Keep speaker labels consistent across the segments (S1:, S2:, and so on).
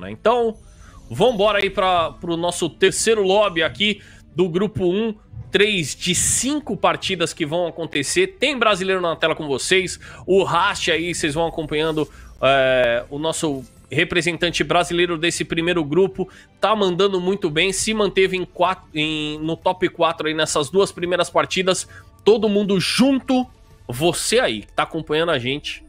S1: né? Então, vamos embora aí para o nosso terceiro lobby aqui do grupo 1. Três de cinco partidas que vão acontecer. Tem brasileiro na tela com vocês. O Rast aí, vocês vão acompanhando é, o nosso representante brasileiro desse primeiro grupo, tá mandando muito bem, se manteve em quatro, em, no top 4 aí nessas duas primeiras partidas, todo mundo junto, você aí, que tá acompanhando a gente,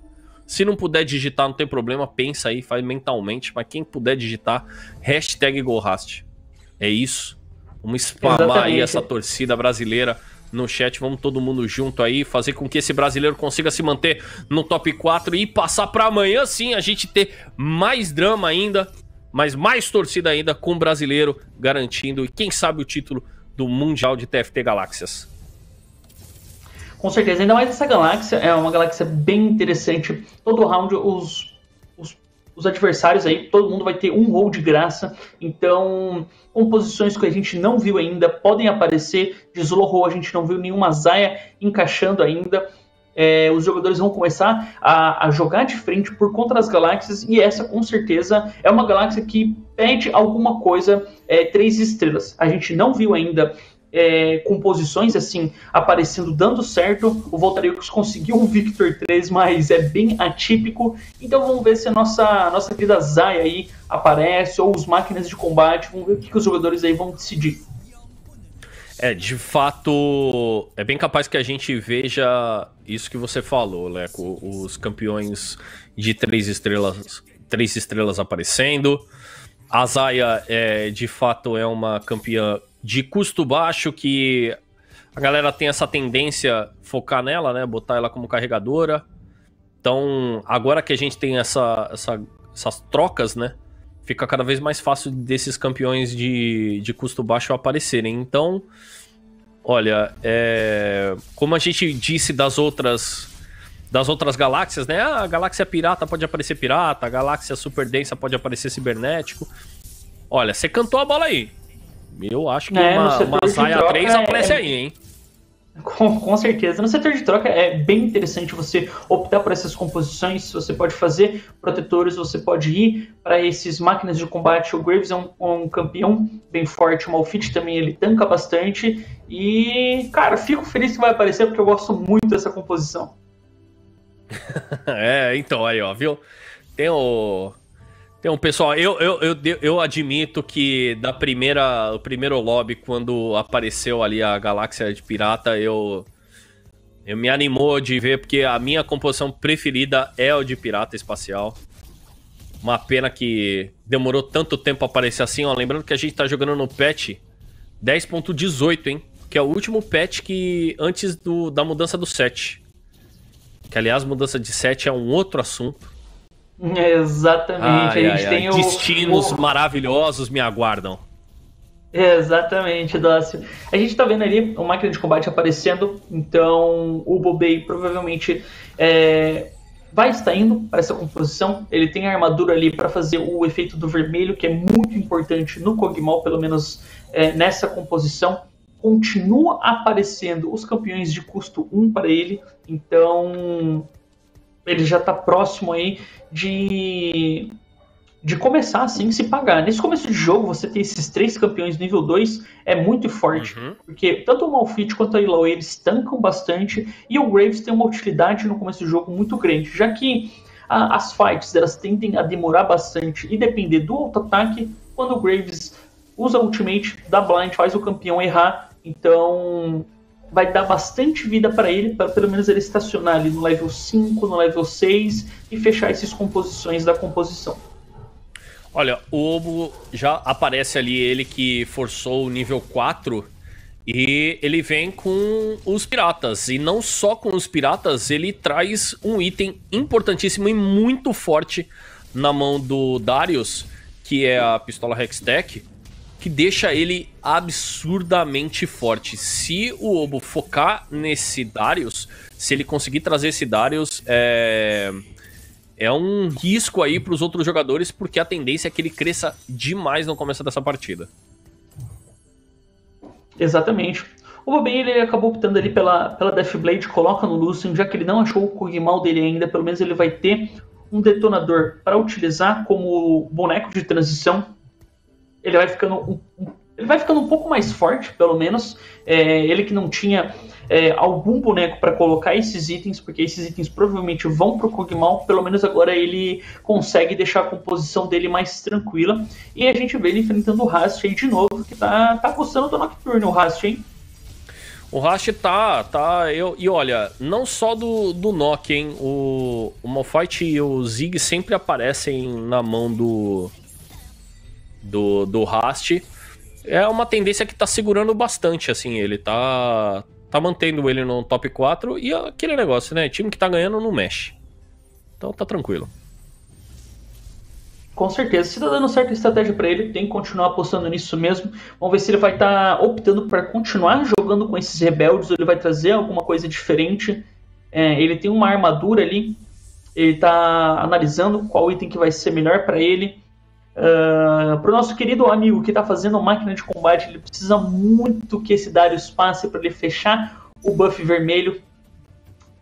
S1: se não puder digitar, não tem problema, pensa aí, faz mentalmente, mas quem puder digitar, hashtag Golrast. É isso. Vamos spamar Exatamente. aí essa torcida brasileira no chat. Vamos todo mundo junto aí, fazer com que esse brasileiro consiga se manter no top 4 e passar para amanhã sim a gente ter mais drama ainda, mas mais torcida ainda com o brasileiro garantindo e quem sabe o título do Mundial de TFT Galáxias.
S2: Com certeza, ainda mais essa galáxia é uma galáxia bem interessante. Todo round os, os, os adversários aí, todo mundo vai ter um roll de graça. Então, composições que a gente não viu ainda podem aparecer. De Zolo a gente não viu nenhuma Zaya encaixando ainda. É, os jogadores vão começar a, a, jogar de frente por contra as galáxias e essa com certeza é uma galáxia que pede alguma coisa é, três estrelas. A gente não viu ainda é, composições assim aparecendo dando certo. O Voltarius conseguiu um Victor 3, mas é bem atípico. Então vamos ver se a nossa, nossa querida Zaya aí aparece, ou os máquinas de combate. Vamos ver o que, que os jogadores aí vão decidir.
S1: É, de fato, é bem capaz que a gente veja isso que você falou, Leco. Os campeões de três estrelas, três estrelas aparecendo. A Zaya, é, de fato, é uma campeã de custo baixo que a galera tem essa tendência focar nela, né? Botar ela como carregadora. Então, agora que a gente tem essa, essa, essas trocas, né? Fica cada vez mais fácil desses campeões de, de custo baixo aparecerem. Então, olha, é, como a gente disse das outras das outras galáxias, né? Ah, a galáxia pirata pode aparecer pirata, a galáxia super densa pode aparecer cibernético. Olha, você cantou a bola aí. Eu acho que é, uma, uma saia 3 é, aparece é, aí, hein?
S2: Com, com, certeza. No setor de troca é bem interessante você optar por essas composições. Você pode fazer protetores, você pode ir para esses máquinas de combate. O Graves é um, um campeão bem forte, o Malfit também ele tanca bastante. E, cara, fico feliz que vai aparecer porque eu gosto muito dessa composição.
S1: é, então aí, ó, viu? Tem o então, pessoal, eu, eu, eu, eu admito que da primeira, o primeiro lobby, quando apareceu ali a galáxia de pirata, eu, eu me animou de ver, porque a minha composição preferida é o de pirata espacial. Uma pena que demorou tanto tempo a aparecer assim, ó. Lembrando que a gente tá jogando no patch 10.18, hein? Que é o último patch que antes do, da mudança do 7. Que, aliás, mudança de 7 é um outro assunto.
S2: Exatamente.
S1: Ai, a gente ai, tem ai. O, Destinos o... maravilhosos me aguardam.
S2: Exatamente, Dócio. A gente tá vendo ali uma máquina de combate aparecendo, então o Bobei provavelmente é, vai estar indo para essa composição. Ele tem a armadura ali para fazer o efeito do vermelho, que é muito importante no Kog'Maw, pelo menos é, nessa composição. Continua aparecendo os campeões de custo 1 para ele, então ele já está próximo aí de, de começar assim se pagar. Nesse começo de jogo, você ter esses três campeões nível 2 é muito forte, uhum. porque tanto o Malfit quanto a Ilau eles tancam bastante e o Graves tem uma utilidade no começo do jogo muito grande, já que a, as fights elas tendem a demorar bastante e depender do auto-ataque. Quando o Graves usa ultimate, dá blind, faz o campeão errar, então vai dar bastante vida para ele, para pelo menos ele estacionar ali no level 5, no level 6 e fechar essas composições da composição.
S1: Olha, o Obo já aparece ali, ele que forçou o nível 4 e ele vem com os piratas. E não só com os piratas, ele traz um item importantíssimo e muito forte na mão do Darius, que é a pistola Hextech que deixa ele absurdamente forte. Se o Obo focar nesse Darius, se ele conseguir trazer esse Darius, é, é um risco aí para os outros jogadores, porque a tendência é que ele cresça demais no começo dessa partida.
S2: Exatamente. O Bobei ele acabou optando ali pela, pela Deathblade, coloca no Lucian, já que ele não achou o Kog'Maw dele ainda, pelo menos ele vai ter um detonador para utilizar como boneco de transição, ele vai ficando um, ele vai ficando um pouco mais forte, pelo menos. É, ele que não tinha é, algum boneco para colocar esses itens, porque esses itens provavelmente vão pro Kog'Maw, pelo menos agora ele consegue deixar a composição dele mais tranquila. E a gente vê ele enfrentando o Rast aí de novo, que tá, tá gostando do Nocturne, o Rast, hein?
S1: O Rast tá, tá. Eu, e olha, não só do, do Nock, hein? O, o Malphite e o Zig sempre aparecem na mão do. Do, do Rast. É uma tendência que tá segurando bastante, assim. Ele tá, tá mantendo ele no top 4 e aquele negócio, né? Time que tá ganhando não mexe. Então tá tranquilo.
S2: Com certeza. Se tá dando certa estratégia para ele, tem que continuar apostando nisso mesmo. Vamos ver se ele vai estar tá optando para continuar jogando com esses rebeldes ou ele vai trazer alguma coisa diferente. É, ele tem uma armadura ali. Ele está analisando qual item que vai ser melhor para ele. Ah, para o nosso querido amigo que está fazendo máquina de combate, ele precisa muito que esse Darius passe para ele fechar o buff vermelho.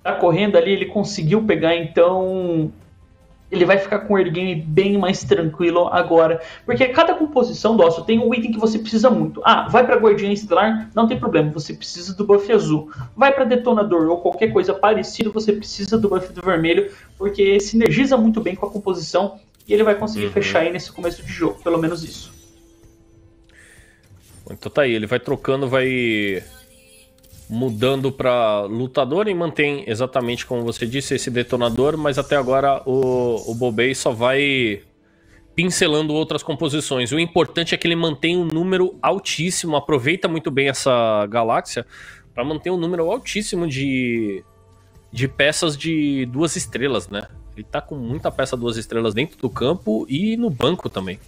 S2: Tá correndo ali, ele conseguiu pegar, então ele vai ficar com o game bem mais tranquilo agora. Porque cada composição do osso tem um item que você precisa muito. Ah, vai para Guardiã Estelar, não tem problema, você precisa do buff azul. Vai para Detonador ou qualquer coisa parecida, você precisa do buff do vermelho, porque sinergiza muito bem com a composição e ele vai conseguir uhum. fechar aí nesse começo de jogo, pelo menos isso.
S1: Então tá aí, ele vai trocando, vai mudando para lutador e mantém exatamente como você disse esse detonador, mas até agora o, o Bobei só vai pincelando outras composições. O importante é que ele mantém um número altíssimo, aproveita muito bem essa galáxia para manter um número altíssimo de, de peças de duas estrelas, né? Ele tá com muita peça duas estrelas dentro do campo e no banco também.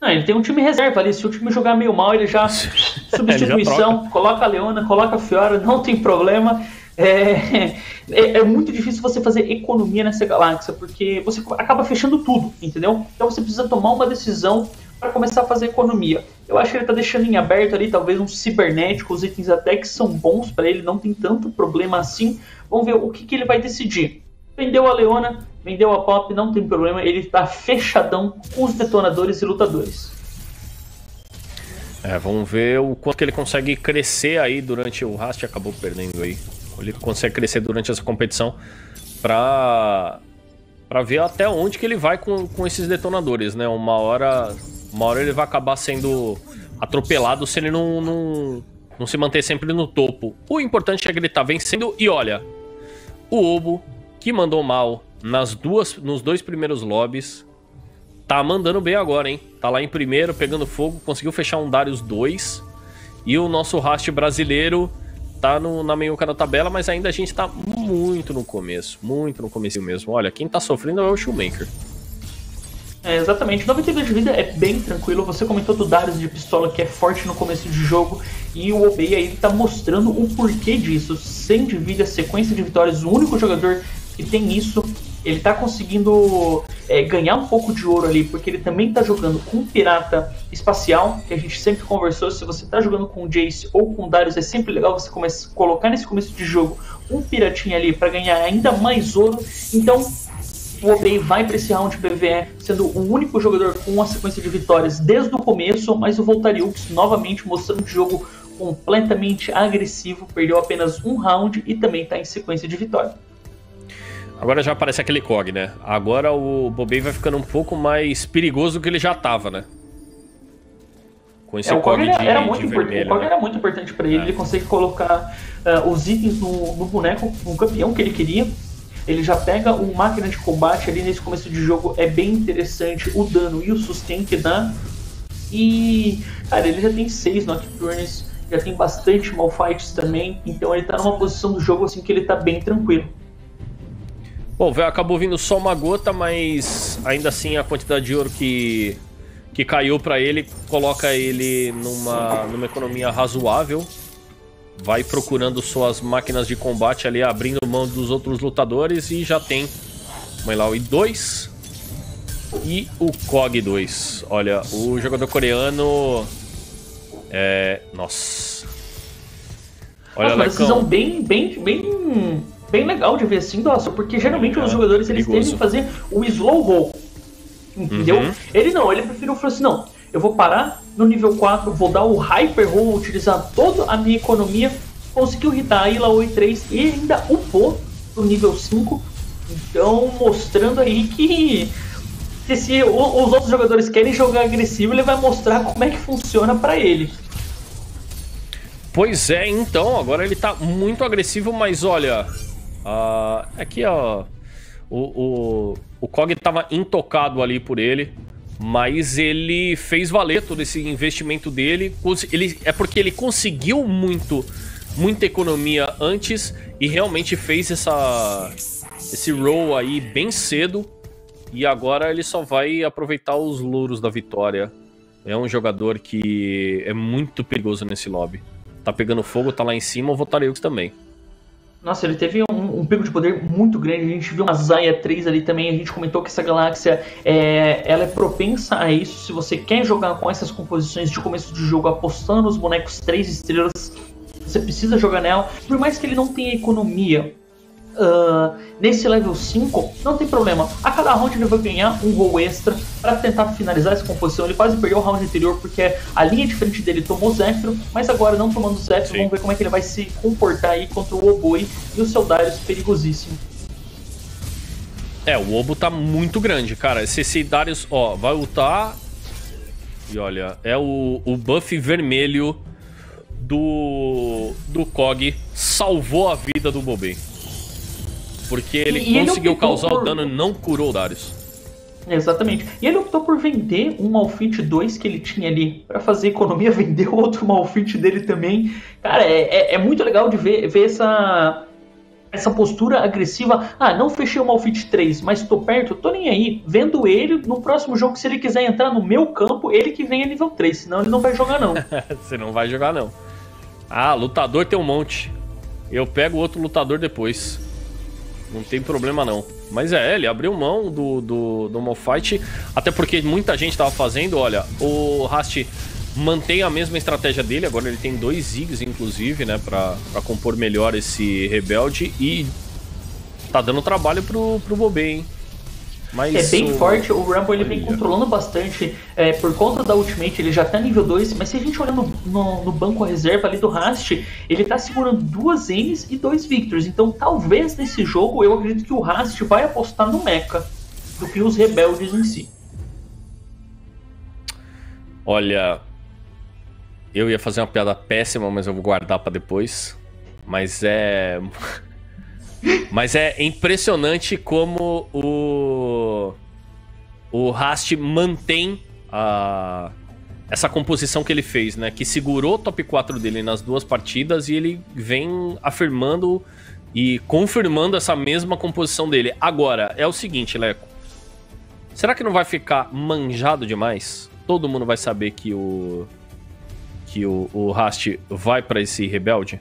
S2: Não, ele tem um time reserva ali. Se o time jogar meio mal, ele já substituição, ele já coloca a Leona, coloca a Fiora, não tem problema. É, é, é, muito difícil você fazer economia nessa galáxia, porque você acaba fechando tudo, entendeu? Então você precisa tomar uma decisão para começar a fazer economia. Eu acho que ele está deixando em aberto ali, talvez um cibernético, os itens até que são bons para ele, não tem tanto problema assim. Vamos ver o que, que ele vai decidir. Vendeu a Leona, vendeu a Pop, não tem problema, ele tá fechadão com os detonadores e lutadores.
S1: É, vamos ver o quanto que ele consegue crescer aí durante o Rast acabou perdendo aí. Ele consegue crescer durante essa competição pra, pra ver até onde que ele vai com, com esses detonadores, né? Uma hora, uma hora ele vai acabar sendo atropelado se ele não, não, não se manter sempre no topo. O importante é que ele tá vencendo e olha, o Obo que mandou mal nas duas, nos dois primeiros lobbies. Tá mandando bem agora, hein? Tá lá em primeiro, pegando fogo, conseguiu fechar um Darius 2. E o nosso Rast brasileiro tá no, na meiuca da tabela, mas ainda a gente tá muito no começo. Muito no começo mesmo. Olha, quem tá sofrendo é o Shoemaker.
S2: É, exatamente. 92 de vida é bem tranquilo. Você comentou do Darius de pistola que é forte no começo de jogo. E o Obey aí tá mostrando o porquê disso. 100 de vida, sequência de vitórias. O único jogador que tem isso. Ele tá conseguindo é, ganhar um pouco de ouro ali, porque ele também tá jogando com um pirata espacial, que a gente sempre conversou. Se você tá jogando com o Jace ou com o Darius, é sempre legal você começar, colocar nesse começo de jogo um piratinha ali para ganhar ainda mais ouro. Então, o Obey vai para esse round PVE, sendo o único jogador com uma sequência de vitórias desde o começo, mas o Voltariux novamente mostrando um jogo completamente agressivo, perdeu apenas um round e também está em sequência de vitória.
S1: Agora já aparece aquele Cog, né? Agora o Bobei vai ficando um pouco mais perigoso do que ele já tava, né?
S2: Com esse é, o Cog, era, de, era muito vermelho, O Cog né? era muito importante para ele. É. Ele consegue colocar uh, os itens no, no boneco, no campeão que ele queria. Ele já pega uma máquina de combate ali nesse começo de jogo. É bem interessante o dano e o sustain que dá. E, cara, ele já tem seis Nocturnes, já tem bastante Malfights também. Então ele tá numa posição do jogo assim que ele tá bem tranquilo.
S1: Bom, acabou vindo só uma gota, mas ainda assim a quantidade de ouro que, que caiu para ele coloca ele numa, numa economia razoável. Vai procurando suas máquinas de combate ali, abrindo mão dos outros lutadores e já tem o Meilau 2 e o Kog 2. Olha, o jogador coreano. É. Nossa.
S2: Olha, Nossa, uma decisão bem, bem, bem bem legal de ver assim, nossa, porque geralmente é, os jogadores eles tendem a fazer o slow roll. Entendeu? Uhum. Ele não, ele preferiu falar assim, não, eu vou parar no nível 4, vou dar o hyper roll, utilizar toda a minha economia, conseguiu hitar a Ila 83 e ainda upou pro nível 5. Então, mostrando aí que se, se os outros jogadores querem jogar agressivo, ele vai mostrar como é que funciona para ele.
S1: Pois é, então, agora ele tá muito agressivo, mas olha. Uh, aqui, ó. O, o, o Kog tava intocado ali por ele. Mas ele fez valer todo esse investimento dele. Ele, é porque ele conseguiu muito, muita economia antes e realmente fez essa, esse roll aí bem cedo. E agora ele só vai aproveitar os louros da vitória. É um jogador que é muito perigoso nesse lobby tá pegando fogo, tá lá em cima, o Votareux também.
S2: Nossa, ele teve um, um, pico de poder muito grande. A gente viu uma Zaya 3 ali também. A gente comentou que essa galáxia é, ela é propensa a isso. Se você quer jogar com essas composições de começo de jogo, apostando nos bonecos 3 estrelas, você precisa jogar nela. Por mais que ele não tenha economia uh, nesse level 5, não tem problema. A cada round ele vai ganhar um gol extra para tentar finalizar essa composição. Ele quase perdeu o round anterior porque a linha de frente dele tomou Zephyr, mas agora não tomando Zephyr, vamos ver como é que ele vai se comportar aí contra o Oboi e o seu Darius perigosíssimo.
S1: É, o Obo tá muito grande, cara. Esse, esse Darius, ó, vai ultar. E olha, é o, o buff vermelho do, do Kog salvou a vida do Bobei. Porque ele e conseguiu ele causar por... o dano e não curou o Darius.
S2: Exatamente. E ele optou por vender um Malfit 2 que ele tinha ali para fazer economia, vender outro Malfit dele também. Cara, é, é, é, muito legal de ver, ver essa, essa postura agressiva. Ah, não fechei o Malfit 3, mas tô perto, tô nem aí. Vendo ele no próximo jogo, se ele quiser entrar no meu campo, ele que venha nível 3, senão ele não vai jogar não.
S1: Você não vai jogar não. Ah, lutador tem um monte. Eu pego outro lutador depois. Não tem problema não. Mas é, ele abriu mão do, do, do Malphite, até porque muita gente tava fazendo, olha, o Rast mantém a mesma estratégia dele, agora ele tem dois Ziggs, inclusive, né, pra, pra compor melhor esse Rebelde, e tá dando trabalho pro, pro Bobê, hein.
S2: Mas é bem o... forte, o Rumble ele vem controlando bastante. É, por conta da Ultimate, ele já tá nível 2, mas se a gente olhar no, no, no, banco reserva ali do Rast, ele tá segurando duas N's e dois Victors. Então talvez nesse jogo eu acredito que o Rast vai apostar no Mecha do que os rebeldes em si.
S1: Olha, eu ia fazer uma piada péssima, mas eu vou guardar para depois. Mas é. Mas é impressionante como o. O Rast mantém a, essa composição que ele fez, né? Que segurou o top 4 dele nas duas partidas e ele vem afirmando e confirmando essa mesma composição dele. Agora, é o seguinte, Leco. Será que não vai ficar manjado demais? Todo mundo vai saber que o. que o, o Rast vai para esse rebelde?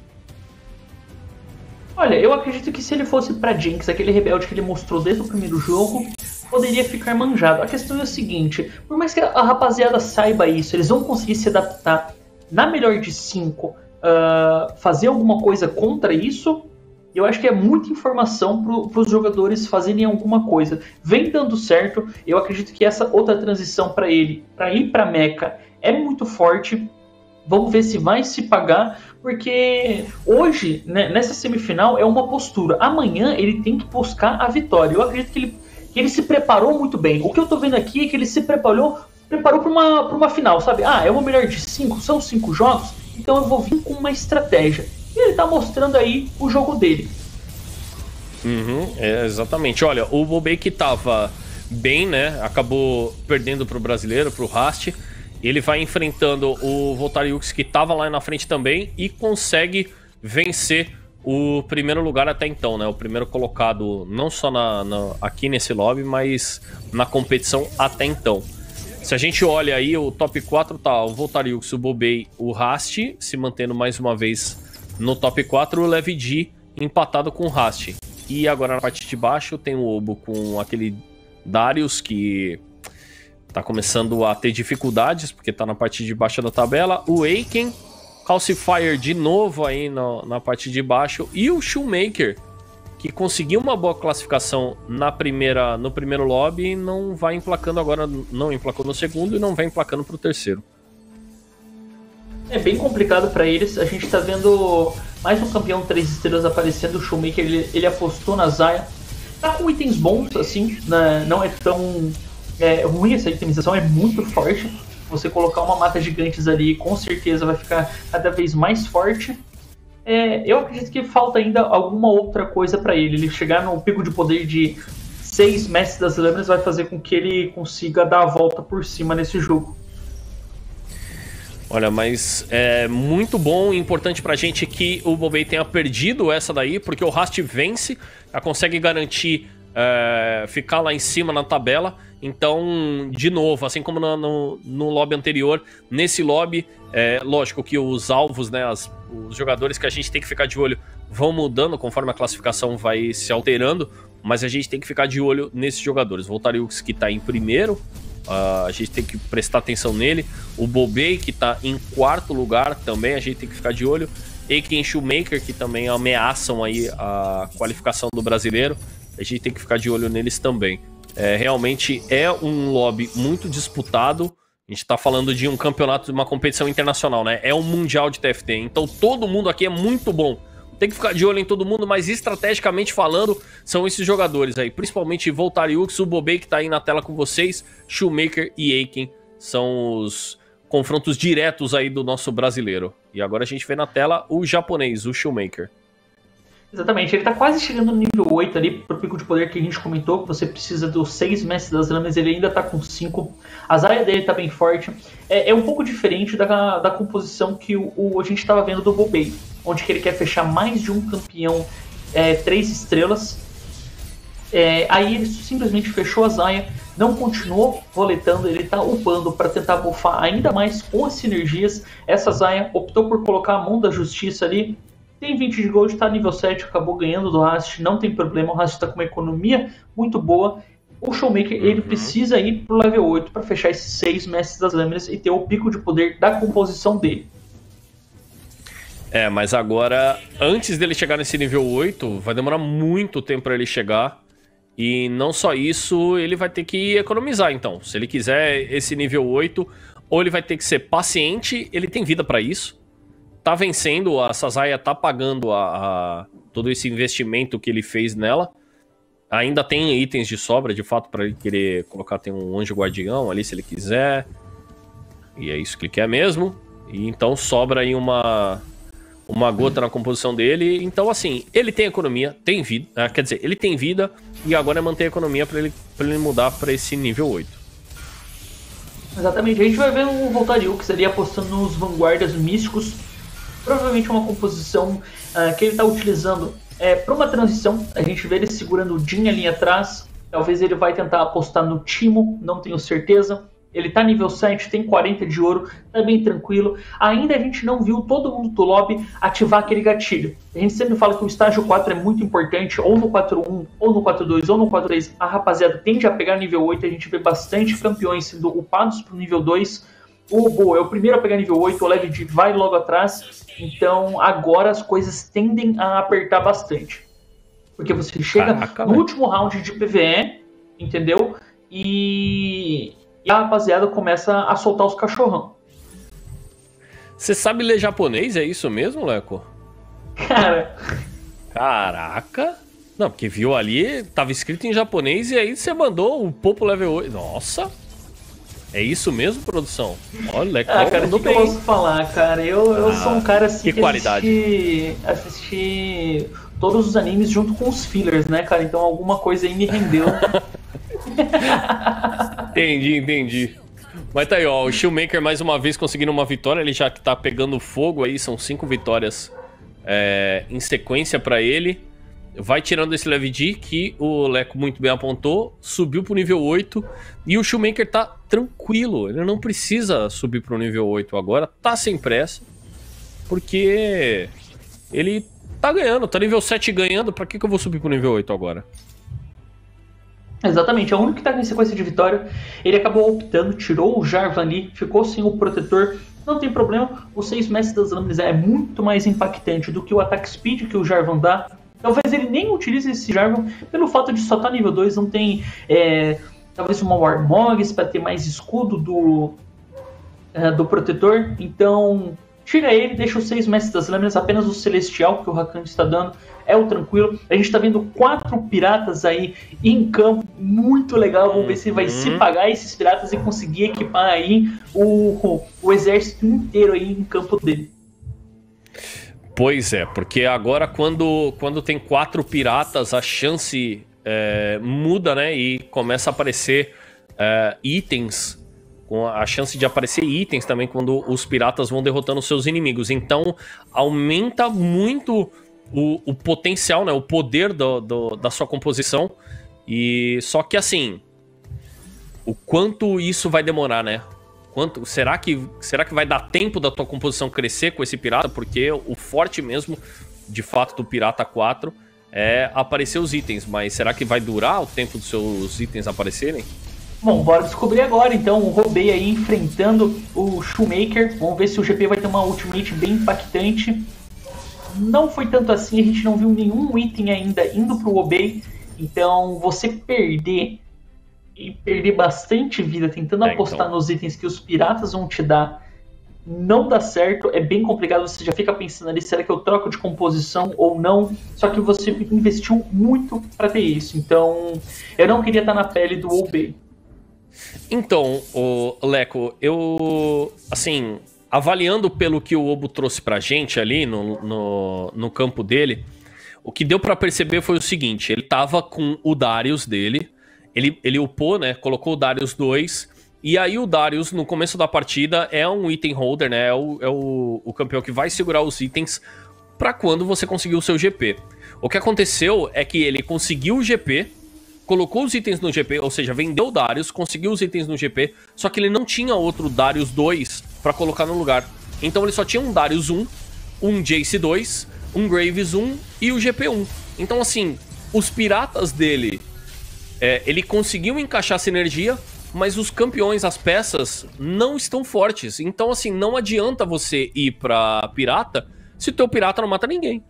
S2: Olha, eu acredito que se ele fosse pra Jinx, aquele rebelde que ele mostrou desde o primeiro jogo, poderia ficar manjado. A questão é a seguinte: por mais que a rapaziada saiba isso, eles vão conseguir se adaptar na melhor de cinco, uh, fazer alguma coisa contra isso. Eu acho que é muita informação para os jogadores fazerem alguma coisa. Vem dando certo. Eu acredito que essa outra transição para ele, para ir para Mecha, é muito forte. Vamos ver se vai se pagar, porque hoje, né, nessa semifinal, é uma postura. Amanhã ele tem que buscar a vitória. Eu acredito que ele, que ele se preparou muito bem. O que eu tô vendo aqui é que ele se preparou preparou para uma, uma final, sabe? Ah, é uma melhor de cinco, são cinco jogos, então eu vou vir com uma estratégia. E ele tá mostrando aí o jogo dele.
S1: Uhum, é, exatamente. Olha, o Bobei que tava bem, né? Acabou perdendo pro brasileiro, pro Rast. Ele vai enfrentando o Voltariux que estava lá na frente também e consegue vencer o primeiro lugar até então, né? O primeiro colocado não só na, na, aqui nesse lobby, mas na competição até então. Se a gente olha aí, o top 4 tá o Voltariux, o Bobei, o Rast se mantendo mais uma vez no top 4, o Levi empatado com o Rast. E agora na parte de baixo tem o Obo com aquele Darius que tá começando a ter dificuldades, porque tá na parte de baixo da tabela. O Aiken, Calcifier de novo aí no, na parte de baixo. E o Shoemaker, que conseguiu uma boa classificação na primeira, no primeiro lobby e não vai emplacando agora, não emplacou no segundo e não vai emplacando para o terceiro.
S2: É bem complicado para eles. A gente está vendo mais um campeão três estrelas aparecendo. O Showmaker ele, ele apostou na Zaya. Tá com itens bons, assim, né? não é tão é, ruim essa itemização, é muito forte. Você colocar uma mata gigantes ali, com certeza vai ficar cada vez mais forte. É, eu acredito que falta ainda alguma outra coisa para ele. Ele chegar no pico de poder de seis mestres das lâminas vai fazer com que ele consiga dar a volta por cima nesse jogo.
S1: Olha, mas é muito bom e importante pra gente que o Bobei tenha perdido essa daí, porque o Rast vence, consegue garantir é, ficar lá em cima na tabela. Então, de novo, assim como no, no, no lobby anterior, nesse lobby, é, lógico que os alvos, né, as, os jogadores que a gente tem que ficar de olho vão mudando conforme a classificação vai se alterando, mas a gente tem que ficar de olho nesses jogadores. Voltariux que está em primeiro, uh, a gente tem que prestar atenção nele. O Bobei que está em quarto lugar também, a gente tem que ficar de olho. Eiken Shoemaker que também ameaçam aí a qualificação do brasileiro, a gente tem que ficar de olho neles também. É, realmente é um lobby muito disputado. A gente tá falando de um campeonato, de uma competição internacional, né? É um mundial de TFT. Então todo mundo aqui é muito bom. Tem que ficar de olho em todo mundo, mas estrategicamente falando, são esses jogadores aí. Principalmente Voltariux, o Bobei que tá aí na tela com vocês, Shoemaker e Aiken. São os confrontos diretos aí do nosso brasileiro. E agora a gente vê na tela o japonês, o Shoemaker.
S2: Exatamente, ele tá quase chegando no nível 8 ali, pro pico de poder que a gente comentou, que você precisa dos 6 mestres das lâminas, ele ainda tá com 5. A Zaya dele tá bem forte. É, é um pouco diferente da, da composição que o, o a gente tava vendo do Bobei, onde que ele quer fechar mais de um campeão é, 3 estrelas. É, aí ele simplesmente fechou a Zaya, não continuou roletando, ele tá upando para tentar buffar ainda mais com as sinergias. Essa Zaya optou por colocar a mão da justiça ali, tem 20 de gold, está nível 7, acabou ganhando do Rast, não tem problema, o Rast está com uma economia muito boa. O Showmaker, uhum. ele precisa ir pro level 8 para fechar esses 6 Mestres das Lâminas e ter o pico de poder da composição dele.
S1: É, mas agora, antes dele chegar nesse nível 8, vai demorar muito tempo para ele chegar. E não só isso, ele vai ter que economizar, então. Se ele quiser esse nível 8, ou ele vai ter que ser paciente, ele tem vida para isso tá vencendo, a Sazaya tá pagando a, a, todo esse investimento que ele fez nela. Ainda tem itens de sobra, de fato, para ele querer colocar. Tem um anjo guardião ali, se ele quiser. E é isso que ele quer mesmo. E então sobra aí uma, uma gota na composição dele. Então, assim, ele tem economia, tem vida. Ah, quer dizer, ele tem vida e agora é manter a economia para ele, pra ele mudar para esse nível 8.
S2: Exatamente. A gente vai ver o Voltariux ali apostando nos vanguardas místicos provavelmente uma composição uh, que ele está utilizando é, para uma transição. A gente vê ele segurando o Jin ali atrás. Talvez ele vai tentar apostar no Timo, não tenho certeza. Ele tá nível 7, tem 40 de ouro, tá bem tranquilo. Ainda a gente não viu todo mundo do lobby ativar aquele gatilho. A gente sempre fala que o estágio 4 é muito importante, ou no 4.1, ou no 4.2, ou no 4.3. A rapaziada tende a pegar nível 8, a gente vê bastante campeões sendo upados pro nível 2. O Bo é o primeiro a pegar nível 8, o Leve vai logo atrás. Então agora as coisas tendem a apertar bastante. Porque você chega Caraca, no último round de PVE, entendeu? E, e a rapaziada começa a soltar os cachorrão.
S1: Você sabe ler japonês? É isso mesmo, Leco?
S2: Cara.
S1: Caraca! Não, porque viu ali, tava escrito em japonês e aí você mandou o Popo Level 8. Nossa! É isso mesmo, produção? Olha,
S2: ah, cara, o que, que eu posso falar, cara? Eu, eu ah, sou um cara assim
S1: que, que qualidade.
S2: Assisti, assisti todos os animes junto com os fillers, né, cara? Então alguma coisa aí me rendeu.
S1: entendi, entendi. Mas tá aí, ó, o Shoemaker mais uma vez conseguindo uma vitória, ele já que tá pegando fogo aí, são cinco vitórias é, em sequência para ele vai tirando esse leve D que o Leco muito bem apontou, subiu pro nível 8 e o Shoemaker tá tranquilo, ele não precisa subir pro nível 8 agora, tá sem pressa, porque ele tá ganhando, tá nível 7 ganhando, pra que, que eu vou subir pro nível 8 agora?
S2: Exatamente, é o único que tá em sequência de vitória. Ele acabou optando, tirou o Jarvan ali, ficou sem o protetor. Não tem problema, o 6 mestres das lâminas é muito mais impactante do que o ataque speed que o Jarvan dá. Talvez ele nem utilize esse Jarvan pelo fato de só estar tá nível 2, não tem é, talvez uma Warmogs para ter mais escudo do, é, do protetor. Então, tira ele, deixa os seis mestres das lâminas, apenas o Celestial que o Rakan está dando é o tranquilo. A gente está vendo quatro piratas aí em campo, muito legal. Vamos ver se vai se uhum. pagar esses piratas e conseguir equipar aí o, o, o exército inteiro aí em campo dele.
S1: Pois é, porque agora quando, quando tem quatro piratas, a chance é, muda, né? E começa a aparecer é, itens, com a chance de aparecer itens também quando os piratas vão derrotando seus inimigos. Então aumenta muito o, o potencial, né? O poder do, do, da sua composição. E só que assim, o quanto isso vai demorar, né? Quanto, será, que, será que vai dar tempo da tua composição crescer com esse pirata? Porque o forte mesmo, de fato, do Pirata 4 é aparecer os itens. Mas será que vai durar o tempo dos seus itens aparecerem?
S2: Bom, bora descobrir agora então. O Robei aí enfrentando o Shoemaker. Vamos ver se o GP vai ter uma ultimate bem impactante. Não foi tanto assim, a gente não viu nenhum item ainda indo pro Obey. Então, você perder e perder bastante vida tentando é, apostar então. nos itens que os piratas vão te dar não dá certo, é bem complicado, você já fica pensando ali, será que eu troco de composição ou não? Só que você investiu muito para ter isso, então eu não queria estar na pele do Obey.
S1: Então, o Leco, eu assim, avaliando pelo que o Obo trouxe pra gente ali no, no, no campo dele, o que deu para perceber foi o seguinte: ele tava com o Darius dele, ele, ele upou, né? Colocou o Darius 2. E aí o Darius, no começo da partida, é um item holder, né? É o, é o, o campeão que vai segurar os itens para quando você conseguir o seu GP. O que aconteceu é que ele conseguiu o GP, colocou os itens no GP, ou seja, vendeu o Darius, conseguiu os itens no GP, só que ele não tinha outro Darius 2 para colocar no lugar. Então ele só tinha um Darius 1, um Jace 2, um Graves 1 e o GP1. Então assim, os piratas dele, é, ele conseguiu encaixar sinergia, mas os campeões, as peças, não estão fortes. Então assim, não adianta você ir pra pirata se o teu pirata não mata ninguém.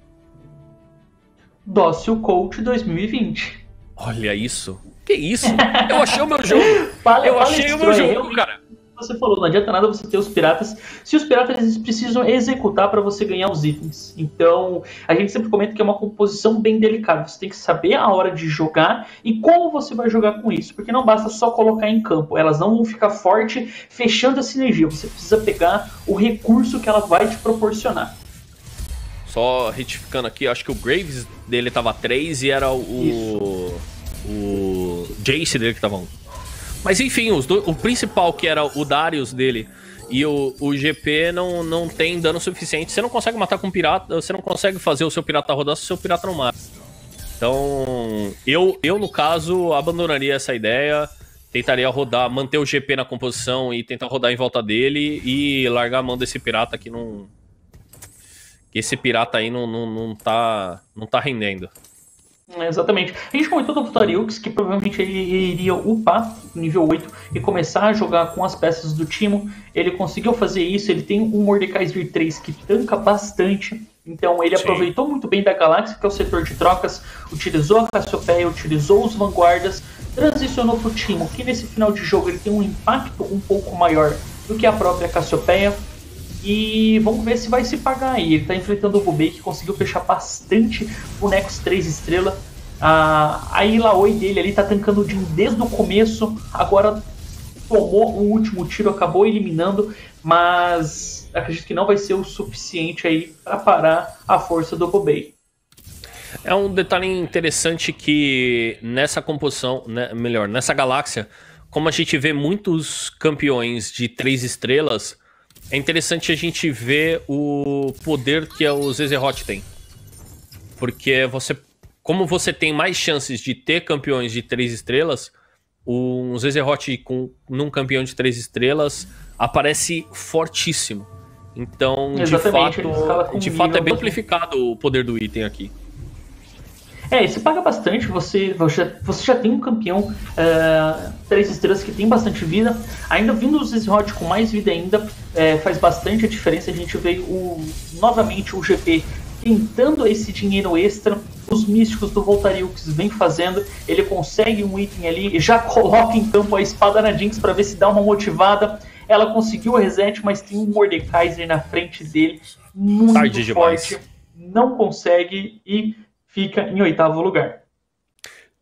S2: Dócil Coach 2020.
S1: Olha isso. Que isso? Eu achei o meu jogo. Fala, eu achei o meu jogo, cara
S2: você falou, não adianta nada você ter os piratas se os piratas eles precisam executar para você ganhar os itens. Então, a gente sempre comenta que é uma composição bem delicada. Você tem que saber a hora de jogar e como você vai jogar com isso, porque não basta só colocar em campo. Elas não vão ficar forte fechando a sinergia. Você precisa pegar o recurso que ela vai te proporcionar.
S1: Só retificando aqui, acho que o Graves dele tava 3 e era o. O Jace dele que tava 1. Mas enfim, os o principal, que era o Darius dele e o, o GP, não, não tem dano suficiente. Você não consegue matar com pirata, você não consegue fazer o seu pirata rodar se o seu pirata não mata. Então, eu, eu no caso, abandonaria essa ideia. Tentaria rodar, manter o GP na composição e tentar rodar em volta dele e largar a mão desse pirata que não. Que esse pirata aí não, não, não, tá, não tá rendendo.
S2: Exatamente. A gente comentou do Futariux que provavelmente ele iria upar nível 8 e começar a jogar com as peças do Timo. Ele conseguiu fazer isso, ele tem um Mordecai Vir 3 que tanca bastante. Então ele Sim. aproveitou muito bem da galáxia, que é o setor de trocas, utilizou a Cassiopeia, utilizou os vanguardas, transicionou para o Timo, que nesse final de jogo ele tem um impacto um pouco maior do que a própria Cassiopeia. E vamos ver se vai se pagar aí. Ele está enfrentando o Bubei, que conseguiu fechar bastante bonecos 3 estrelas. A, a Ilaoi dele ali tá tancando o Jin desde o começo. Agora tomou o último tiro, acabou eliminando, mas acredito que não vai ser o suficiente aí para parar a força do Bubei.
S1: É um detalhe interessante que nessa composição, né, melhor, nessa galáxia, como a gente vê muitos campeões de três estrelas, é interessante a gente ver o poder que o Zezerot tem. Porque você, como você tem mais chances de ter campeões de três estrelas, um Zezerot com num campeão de três estrelas aparece fortíssimo. Então, Exatamente, de fato, de fato é bem amplificado o poder do item aqui.
S2: É, se paga bastante, você, você, você já tem um campeão uh, três estrelas que tem bastante vida. Ainda vindo os Zizrod com mais vida ainda, é, faz bastante a diferença. A gente vê o, novamente o GP tentando esse dinheiro extra. os místicos do Voltariux vem fazendo. Ele consegue um item ali e já coloca em campo a espada na Jinx para ver se dá uma motivada. Ela conseguiu o reset, mas tem um Mordekaiser na frente dele, muito Tarde forte. Demais. Não consegue e fica em oitavo lugar.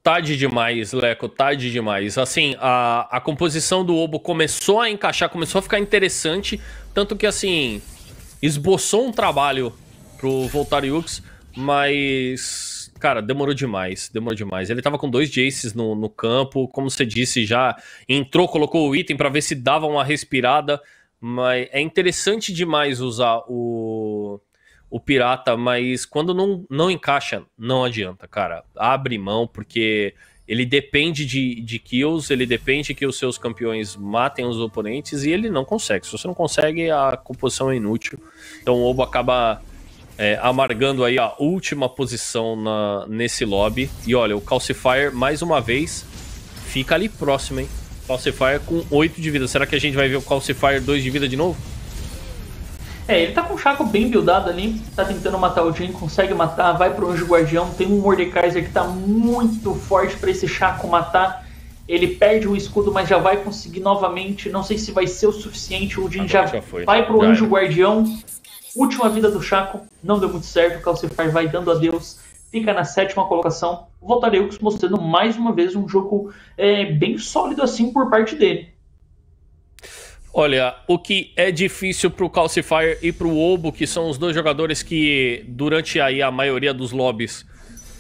S1: Tarde demais, Leco, tarde demais. Assim, a, a composição do Obo começou a encaixar, começou a ficar interessante, tanto que, assim, esboçou um trabalho pro Voltariux, mas, cara, demorou demais, demorou demais. Ele tava com dois Jaces no, no campo, como você disse, já entrou, colocou o item para ver se dava uma respirada, mas é interessante demais usar o o pirata, mas quando não, não encaixa, não adianta, cara. Abre mão, porque ele depende de, de kills, ele depende que os seus campeões matem os oponentes e ele não consegue. Se você não consegue, a composição é inútil. Então o Obo acaba é, amargando aí a última posição na, nesse lobby. E olha, o Calcifier, mais uma vez, fica ali próximo, hein? Calcifier com 8 de vida. Será que a gente vai ver o Calcifier 2 de vida de novo?
S2: É, ele tá com o Chaco bem buildado ali, tá tentando matar o Jin, consegue matar, vai pro Anjo Guardião, tem um Mordekaiser que tá muito forte para esse Chaco matar. Ele perde o escudo, mas já vai conseguir novamente. Não sei se vai ser o suficiente. O Jin já, já vai pro já Anjo é. Guardião. Última vida do Chaco, não deu muito certo. O Calcifar vai dando adeus, fica na sétima colocação. Voltareux mostrando mais uma vez um jogo é, bem sólido assim por parte dele.
S1: Olha, o que é difícil pro Calcifier e pro Obo, que são os dois jogadores que durante aí a maioria dos lobbies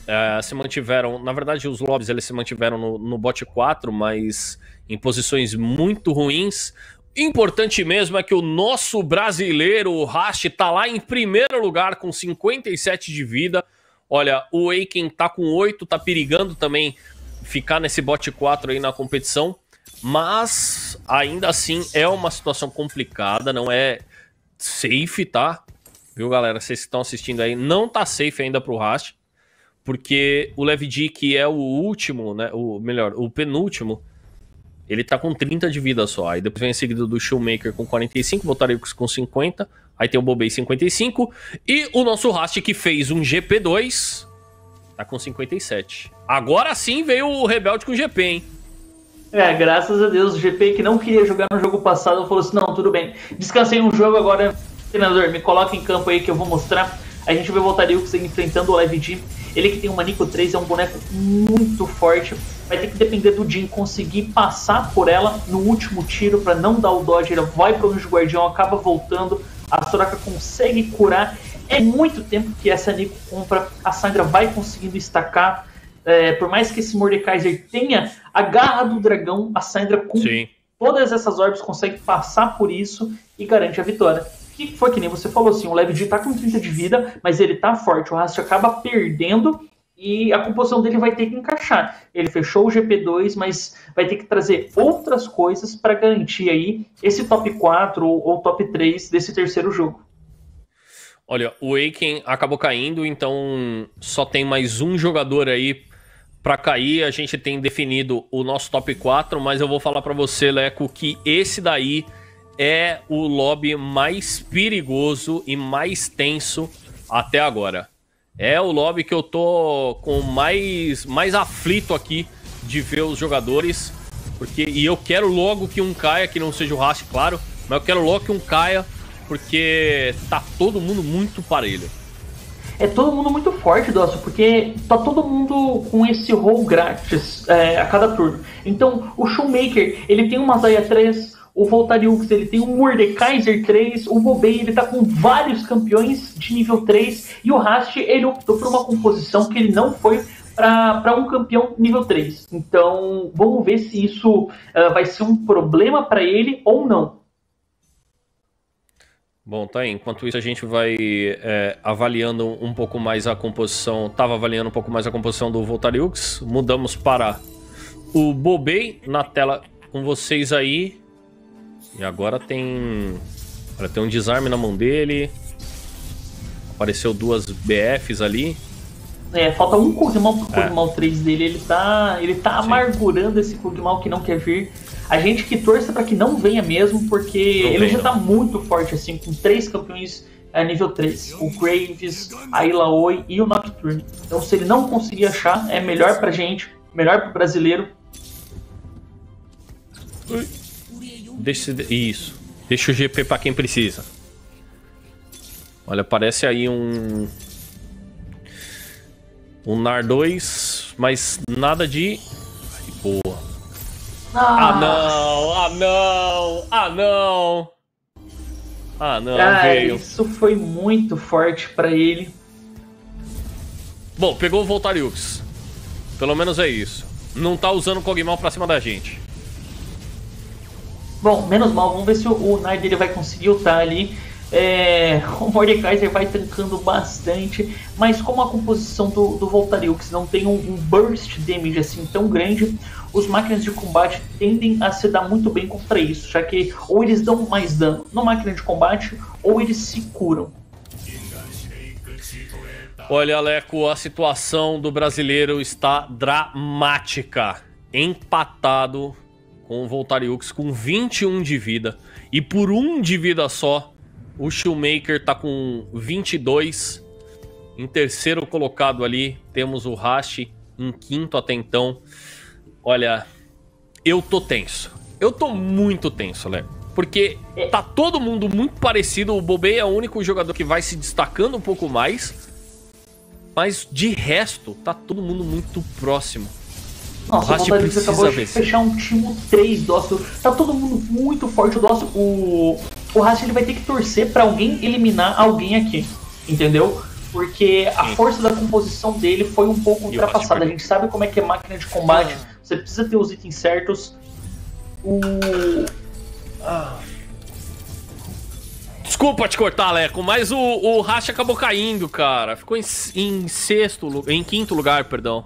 S1: é, se mantiveram, na verdade os lobbies eles se mantiveram no, no bot 4, mas em posições muito ruins. Importante mesmo é que o nosso brasileiro, o Rash, tá lá em primeiro lugar com 57 de vida. Olha, o Aiken tá com 8, tá perigando também ficar nesse bot 4 aí na competição. Mas ainda assim é uma situação complicada, não é safe, tá? Viu, galera? Vocês que estão assistindo aí, não tá safe ainda pro Rast, porque o Levi que é o último, né? O melhor, o penúltimo, ele tá com 30 de vida só. Aí depois vem em seguida do Shoemaker com 45, Botaricos com 50, aí tem o Bobei 55 e o nosso Rast que fez um GP2 tá com 57. Agora sim veio o Rebelde com GP, hein?
S2: É, graças a Deus, o GP que não queria jogar no jogo passado falou assim: não, tudo bem, descansei um jogo agora, treinador, me coloca em campo aí que eu vou mostrar. A gente vai voltar o que enfrentando o Live G. Ele que tem uma Nico 3, é um boneco muito forte. Vai ter que depender do Jin conseguir passar por ela no último tiro para não dar o dodge. Ele vai para o Guardião, acaba voltando. A Soraka consegue curar. É muito tempo que essa Nico compra. A Sandra vai conseguindo estacar. É, por mais que esse Mordekaiser tenha a garra do dragão, a Sandra com Sim. todas essas orbes consegue passar por isso e garante a vitória. Que foi que nem você falou assim, o Lev G tá com 30 de vida, mas ele tá forte. O Rast acaba perdendo e a composição dele vai ter que encaixar. Ele fechou o GP2, mas vai ter que trazer outras coisas para garantir aí esse top 4 ou top 3 desse terceiro jogo.
S1: Olha, o Aiken acabou caindo, então só tem mais um jogador aí para cair, a gente tem definido o nosso top 4, mas eu vou falar para você, Leco, que esse daí é o lobby mais perigoso e mais tenso até agora. É o lobby que eu tô com mais, mais aflito aqui de ver os jogadores. Porque, e eu quero logo que um caia, que não seja o Rash, claro. Mas eu quero logo que um caia, porque tá todo mundo muito parelho
S2: é todo mundo muito forte, Dócio, porque tá todo mundo com esse roll grátis é, a cada turno. Então, o Shoemaker, ele tem uma Zaya 3, o Voltariux, ele tem um Mordekaiser 3, o Bobei, ele tá com vários campeões de nível 3, e o Rast, ele optou por uma composição que ele não foi para um campeão nível 3. Então, vamos ver se isso uh, vai ser um problema para ele ou não.
S1: Bom, tá aí. Enquanto isso, a gente vai é, avaliando um pouco mais a composição. Tava avaliando um pouco mais a composição do Voltariux. Mudamos para o Bobei na tela com vocês aí. E agora tem. Olha, tem um desarme na mão dele. Apareceu duas BFs ali.
S2: É, falta um Kog'Maw pro Kog'Maw é. 3 dele. Ele tá, ele tá amargurando esse Kog'Maw que não quer vir. A gente que torça para que não venha mesmo, porque não ele já tá muito forte, assim, com três campeões é nível 3. O Graves, a Ilaoi e o Nocturne. Então, se ele não conseguir achar, é melhor pra gente, melhor pro brasileiro.
S1: Deixa, isso. Deixa o GP pra quem precisa. Olha, parece aí um. Um NAR 2, mas nada de. Ai, boa. Ah, não! Ah, não! Ah, não! Ah, não,
S2: ah, veio. Isso foi muito forte para ele.
S1: Bom, pegou o Voltariux. Pelo menos é isso. Não tá usando o Kog'Maw pra cima da gente.
S2: Bom, menos mal. Vamos ver se o, o Nard ele vai conseguir ultar ali. É, o Mordekaiser vai tancando bastante, mas como a composição do, do Voltariux não tem um, um, burst damage assim tão grande, os máquinas de combate tendem a se dar muito bem contra isso, já que ou eles dão mais dano na máquina de combate ou eles se curam.
S1: Olha, Aleco, a situação do brasileiro está dramática. Empatado com o Voltariux com 21 de vida. E por um de vida só, o Shoemaker tá com 22. Em terceiro colocado ali, temos o Hashi em quinto até então. Olha, eu tô tenso. Eu tô muito tenso, Léo. Porque tá todo mundo muito parecido. O Bobei é o único jogador que vai se destacando um pouco mais. Mas de resto, tá todo mundo muito próximo.
S2: Nossa, o Hashi acabou de fechar um time 3 do Tá todo mundo muito forte. O Dócil, o, o ele vai ter que torcer para alguém eliminar alguém aqui. Entendeu? Porque a Sim. força da composição dele foi um pouco ultrapassada. A gente sabe como é que é máquina de combate. Ah. Você precisa ter os itens certos. O.
S1: Ah. Desculpa te cortar, Leco, mas o, o Hash acabou caindo, cara. Ficou em, em sexto, em quinto lugar, perdão.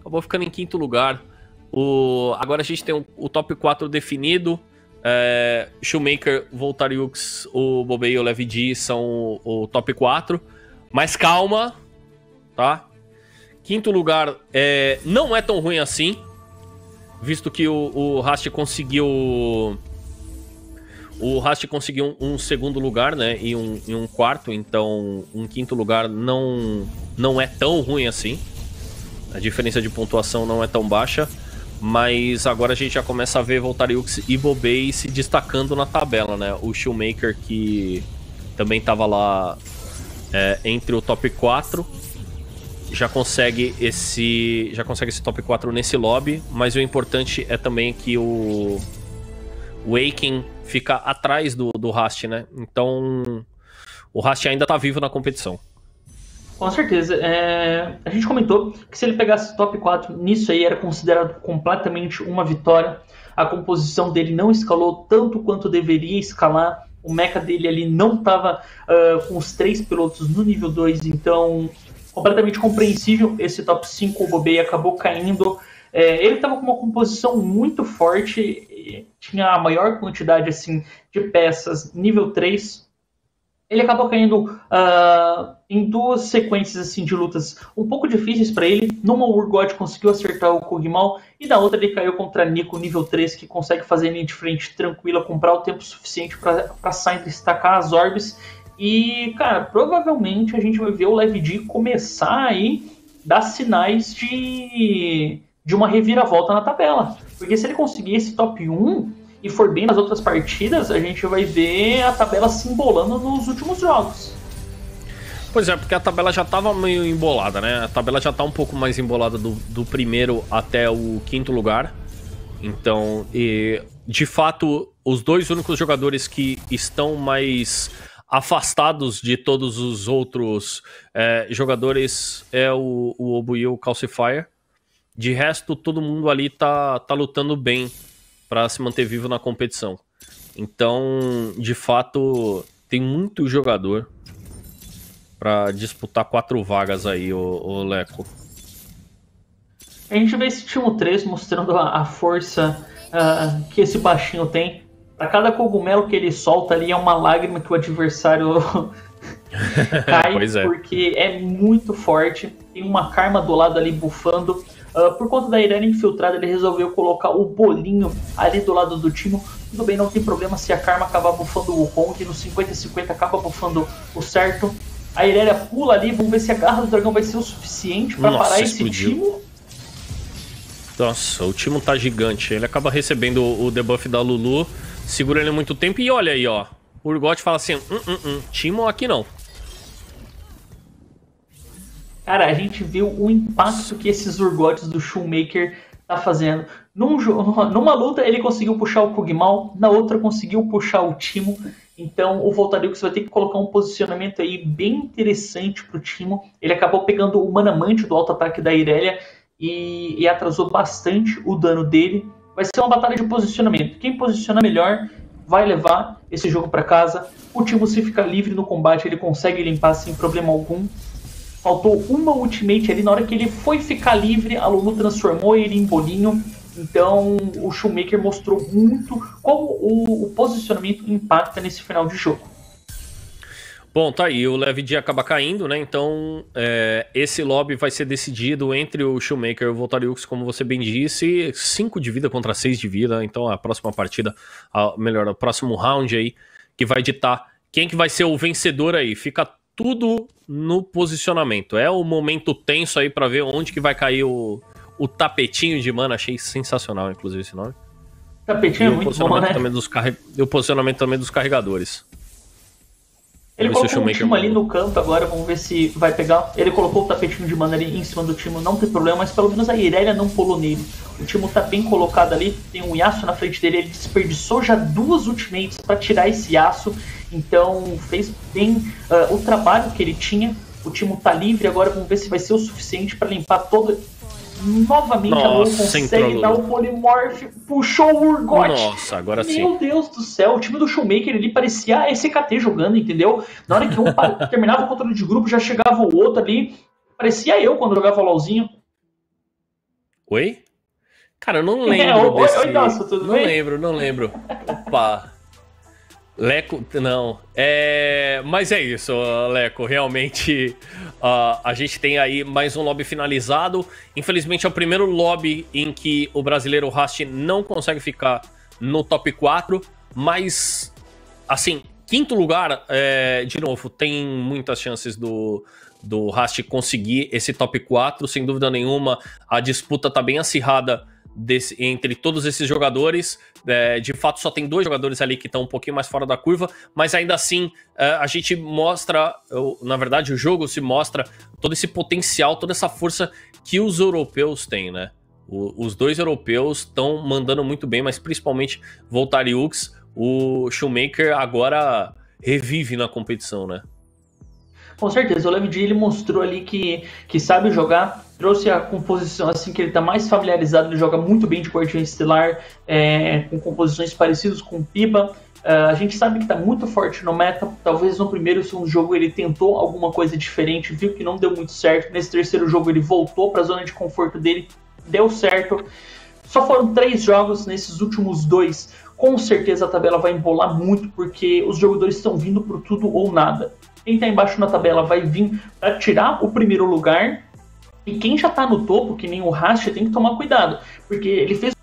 S1: Acabou ficando em quinto lugar. O, agora a gente tem o, o top 4 definido. É, Shoemaker, Voltariux, o Bobei e o Levi D são o, o, top 4. Mas calma, tá? Quinto lugar é, não é tão ruim assim. Visto que o, o Rast conseguiu. O Rast conseguiu um, um, segundo lugar, né? E um, e um quarto. Então, um quinto lugar não, não é tão ruim assim. A diferença de pontuação não é tão baixa. Mas agora a gente já começa a ver Voltariux e Bobei se destacando na tabela, né? O Shoemaker que também estava lá é, entre o top 4 já consegue esse já consegue esse top 4 nesse lobby, mas o importante é também que o o Aiken fica atrás do, do Rast, né? Então o Rast ainda tá vivo na competição.
S2: Com certeza. É... A gente comentou que se ele pegasse top 4 nisso aí era considerado completamente uma vitória. A composição dele não escalou tanto quanto deveria escalar. O mecha dele ali não estava uh, com os três pilotos no nível 2, então completamente compreensível esse top 5. O Bobei acabou caindo. É, ele estava com uma composição muito forte, tinha a maior quantidade assim de peças nível 3 ele acabou caindo uh, em duas sequências assim de lutas um pouco difíceis para ele. Numa o Urgot conseguiu acertar o Kog'Maw e na outra ele caiu contra Nico nível 3 que consegue fazer linha de frente tranquila, comprar o tempo suficiente para sair destacar as orbes. E, cara, provavelmente a gente vai ver o Lev D começar aí dar sinais de, de uma reviravolta na tabela. Porque se ele conseguir esse top 1, e for bem nas outras partidas, a gente vai ver a tabela se embolando nos últimos jogos.
S1: Pois é, porque a tabela já estava meio embolada, né? A tabela já está um pouco mais embolada do, do primeiro até o quinto lugar. Então, e, de fato, os dois únicos jogadores que estão mais afastados de todos os outros é, jogadores é o, o Obu e o Calcifier. De resto, todo mundo ali tá, tá lutando bem para se manter vivo na competição. Então, de fato, tem muito jogador para disputar quatro vagas aí, o, o, Leco.
S2: A gente vê esse time 3 mostrando a, a força uh, que esse baixinho tem. Para cada cogumelo que ele solta ali é uma lágrima que o adversário cai, é. porque é muito forte. Tem uma karma do lado ali bufando. Uh, por conta da Irene infiltrada, ele resolveu colocar o bolinho ali do lado do time Tudo bem, não tem problema se a Karma acabar bufando o Wukong, no 50-50 acaba bufando o certo. A Irelia pula ali, vamos ver se a garra do dragão vai ser o suficiente para parar esse Timo.
S1: Nossa, o Timo tá gigante. Ele acaba recebendo o debuff da Lulu, segura ele muito tempo e olha aí, ó. O Urgot fala assim: hum, hum, hum, Timo aqui não.
S2: Cara, a gente viu o impacto que esses Urgots do Shoemaker tá fazendo. Num, numa luta ele conseguiu puxar o Kug'Maw, na outra conseguiu puxar o Timo. Então o Voltarius vai ter que colocar um posicionamento aí bem interessante pro Timo. Ele acabou pegando o Manamante do alto ataque da Irelia e, e atrasou bastante o dano dele. Vai ser uma batalha de posicionamento. Quem posiciona melhor vai levar esse jogo para casa. O Timo se fica livre no combate, ele consegue limpar sem problema algum. Faltou uma ultimate ali, na hora que ele foi ficar livre, a Lulu transformou ele em bolinho. Então o Shoemaker mostrou muito como o, o posicionamento impacta nesse final de jogo.
S1: Bom, tá aí, o Leve D acaba caindo, né? Então, é, esse lobby vai ser decidido entre o Shoemaker e o Voltariux, como você bem disse, 5 de vida contra 6 de vida. Então, a próxima partida, a, melhor, o próximo round aí, que vai ditar quem que vai ser o vencedor aí. Fica tudo no posicionamento. É o momento tenso aí para ver onde que vai cair o, o tapetinho de mana. Achei sensacional, inclusive, esse nome.
S2: Tapetinho e é muito bom, né?
S1: Também dos carre... E o posicionamento também dos carregadores.
S2: Ele colocou um time ali no canto agora, vamos ver se vai pegar. Ele colocou o tapetinho de mana ali em cima do time, não tem problema, mas pelo menos a Irelia não pulou nele. O time tá bem colocado ali, tem um Yasuo na frente dele, ele desperdiçou já duas ultimates para tirar esse Yasuo, então fez bem uh, o trabalho que ele tinha. O time tá livre, agora vamos ver se vai ser o suficiente para limpar todo, Novamente Nossa, a Lulu consegue dar o Polymorph, puxou o Urgot.
S1: Nossa, agora
S2: Meu
S1: sim.
S2: Meu Deus do céu, o time do Showmaker ele parecia a SKT jogando, entendeu? Na hora que um terminava o controle de grupo, já chegava o outro ali. Parecia eu quando jogava LOLzinho.
S1: Oi? Cara, eu não lembro é, oi, desse... Oi, nossa, tudo não bem? lembro, não lembro. Opa. Leco, não. É, mas é isso, Leco. Realmente uh, a gente tem aí mais um lobby finalizado. Infelizmente é o primeiro lobby em que o brasileiro Rast não consegue ficar no top 4. Mas, assim, quinto lugar, é, de novo, tem muitas chances do, do Rast conseguir esse top 4. Sem dúvida nenhuma, a disputa tá bem acirrada desse, entre todos esses jogadores. É, de fato, só tem dois jogadores ali que estão um pouquinho mais fora da curva, mas ainda assim é, a gente mostra, na verdade, o jogo se mostra todo esse potencial, toda essa força que os europeus têm, né? O, os dois europeus estão mandando muito bem, mas principalmente Voltariux, o Shoemaker agora revive na competição, né?
S2: Com certeza, o Levy ele mostrou ali que, que sabe jogar, trouxe a composição assim que ele está mais familiarizado, ele joga muito bem de Guardião Estelar, é, com composições parecidas com Piba. Uh, a gente sabe que está muito forte no meta. Talvez no primeiro ou segundo jogo ele tentou alguma coisa diferente, viu que não deu muito certo. Nesse terceiro jogo ele voltou para a zona de conforto dele, deu certo. Só foram três jogos nesses últimos dois. Com certeza a tabela vai embolar muito porque os jogadores estão vindo por tudo ou nada. Quem está embaixo na tabela vai vir para tirar o primeiro lugar. E quem já está no topo, que nem o Rast, tem que tomar cuidado, porque ele fez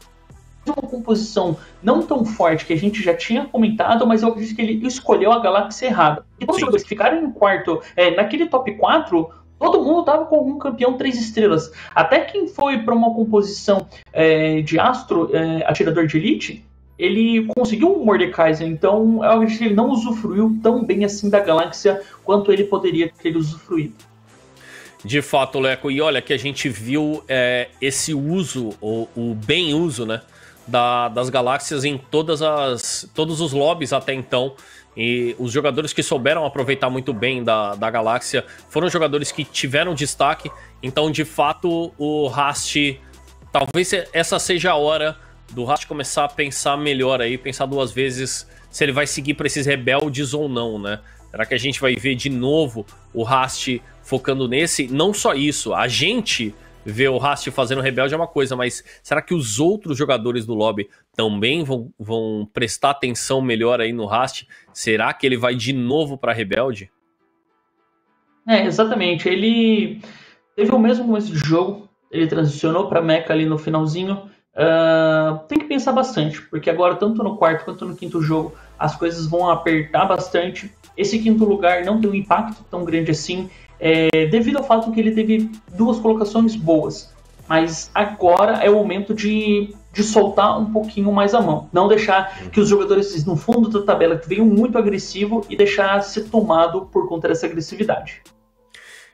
S2: uma composição não tão forte que a gente já tinha comentado, mas eu acredito que ele escolheu a galáxia errada. E os jogadores que ficaram em quarto, é, naquele top 4, todo mundo tava com um campeão três estrelas. Até quem foi para uma composição é, de astro, é, atirador de elite, ele conseguiu um Mordekaiser, então eu acho que ele não usufruiu tão bem assim da galáxia quanto ele poderia ter usufruído.
S1: De fato, Leco, e olha que a gente viu é, esse uso, o, o bem uso, né, da, das galáxias em todas as, todos os lobbies até então. E os jogadores que souberam aproveitar muito bem da, da galáxia foram jogadores que tiveram destaque. Então, de fato, o Rast, talvez essa seja a hora do Rast começar a pensar melhor aí, pensar duas vezes se ele vai seguir para esses rebeldes ou não, né? Será que a gente vai ver de novo o Rast focando nesse? Não só isso, a gente ver o Rast fazendo rebelde é uma coisa, mas será que os outros jogadores do lobby também vão, vão prestar atenção melhor aí no Rast? Será que ele vai de novo para rebelde?
S2: É, exatamente. Ele teve o mesmo começo de jogo, ele transicionou para Mecha ali no finalzinho, uh, tem que pensar bastante, porque agora, tanto no quarto quanto no quinto jogo, as coisas vão apertar bastante. Esse quinto lugar não tem um impacto tão grande assim, é, devido ao fato que ele teve duas colocações boas. Mas agora é o momento de, de soltar um pouquinho mais a mão. Não deixar que os jogadores no fundo da tabela venham muito agressivo e deixar ser tomado por conta dessa agressividade.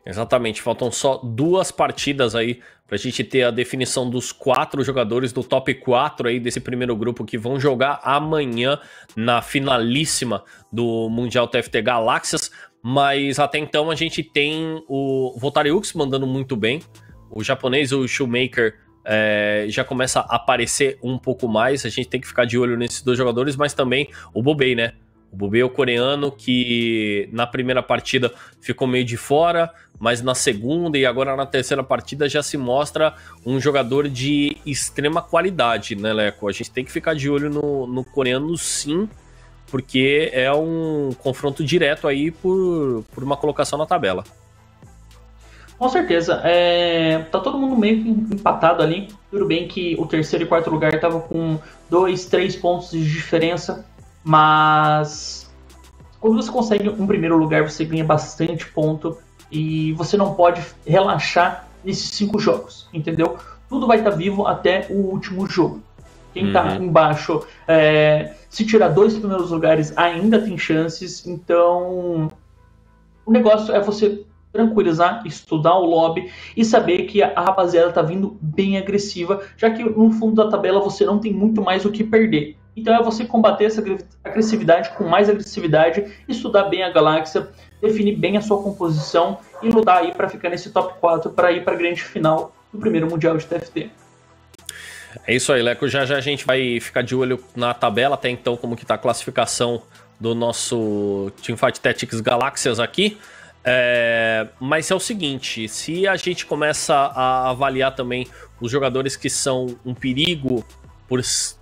S1: Exatamente, faltam só duas partidas aí para a gente ter a definição dos quatro jogadores do top 4 aí desse primeiro grupo que vão jogar amanhã na finalíssima do Mundial TFT Galáxias. Mas até então a gente tem o Voltariux mandando muito bem. O japonês, o Shoemaker, é, já começa a aparecer um pouco mais. A gente tem que ficar de olho nesses dois jogadores, mas também o Bobei, né? O Bobei é o coreano que na primeira partida ficou meio de fora, mas na segunda e agora na terceira partida já se mostra um jogador de extrema qualidade, né, Leco? A gente tem que ficar de olho no, no coreano sim, porque é um confronto direto aí por, por uma colocação na tabela.
S2: Com certeza. É, tá todo mundo meio empatado ali. Tudo bem que o terceiro e quarto lugar estavam com dois, três pontos de diferença. Mas quando você consegue um primeiro lugar, você ganha bastante ponto e você não pode relaxar nesses cinco jogos, entendeu? Tudo vai estar tá vivo até o último jogo. Quem está uhum. embaixo, é, se tirar dois primeiros lugares, ainda tem chances. Então, o negócio é você tranquilizar, estudar o lobby e saber que a, a rapaziada está vindo bem agressiva, já que no fundo da tabela você não tem muito mais o que perder. Então é você combater essa agressividade com mais agressividade, estudar bem a galáxia, definir bem a sua composição e lutar aí para ficar nesse top 4 para ir para a grande final do primeiro mundial de TFT.
S1: É isso aí, Leco. Já já a gente vai ficar de olho na tabela, até então, como que tá a classificação do nosso Teamfight Tactics Galáxias aqui. É, mas é o seguinte, se a gente começa a avaliar também os jogadores que são um perigo por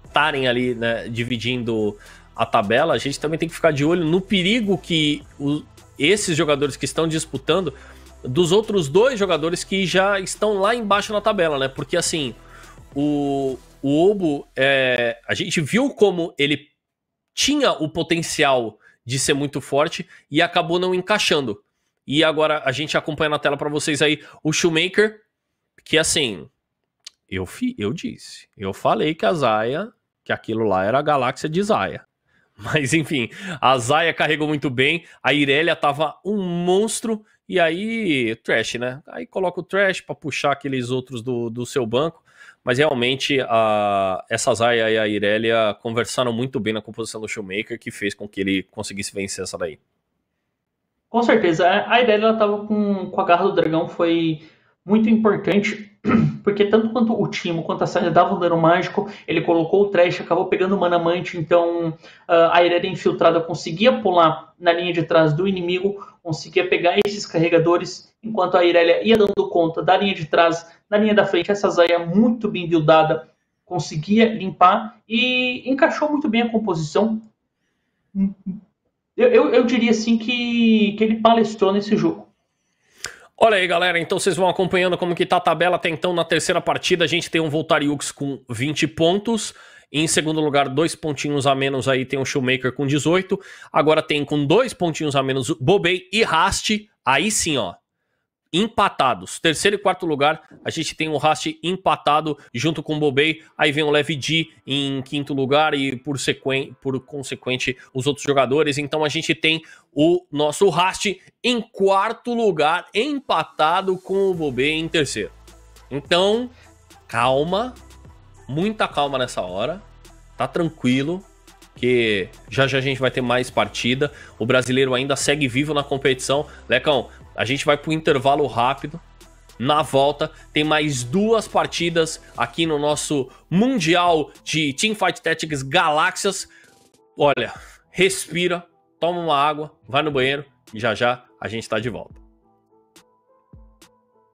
S1: estarem ali, né, dividindo a tabela, a gente também tem que ficar de olho no perigo que o, esses jogadores que estão disputando dos outros dois jogadores que já estão lá embaixo na tabela, né? Porque assim, o, o Obo, é, a gente viu como ele tinha o potencial de ser muito forte e acabou não encaixando. E agora a gente acompanha na tela para vocês aí o Shoemaker, que assim, eu, fi, eu disse, eu falei que a Zaya que aquilo lá era a galáxia de Zaya. Mas enfim, a Zaya carregou muito bem, a Irelia tava um monstro, e aí, trash, né? Aí coloca o trash para puxar aqueles outros do, do seu banco. Mas realmente, a, essa Zaya e a Irelia conversaram muito bem na composição do Showmaker, que fez com que ele conseguisse vencer essa daí.
S2: Com certeza. A Irelia tava com, com a garra do dragão, foi muito importante, porque tanto quanto o Timo quanto a Sarah davam dano mágico, ele colocou o Trash, acabou pegando o Manamante, então uh, a Irelia infiltrada conseguia pular na linha de trás do inimigo, conseguia pegar esses carregadores, enquanto a Irelia ia dando conta da linha de trás, na linha da frente, essa Zaya muito bem buildada, conseguia limpar e encaixou muito bem a composição. Eu, eu, eu diria assim que, que ele palestrou nesse jogo.
S1: Olha aí, galera, então vocês vão acompanhando como que tá a tabela até então na terceira partida. A gente tem um Voltariux com 20 pontos. Em segundo lugar, dois pontinhos a menos aí tem o Shoemaker com 18. Agora tem com dois pontinhos a menos Bobei e Rast. Aí sim, ó empatados. Terceiro e quarto lugar, a gente tem o Rast empatado junto com o Bobei. Aí vem o Levi D em quinto lugar e por, sequen por consequente os outros jogadores. Então a gente tem o nosso Rast em quarto lugar, empatado com o Bobei em terceiro. Então, calma, muita calma nessa hora. Tá tranquilo, que já já a gente vai ter mais partida. O brasileiro ainda segue vivo na competição. Lecão, a gente vai para intervalo rápido. Na volta, tem mais duas partidas aqui no nosso Mundial de Teamfight Tactics Galáxias. Olha, respira, toma uma água, vai no banheiro e já já a gente está de volta.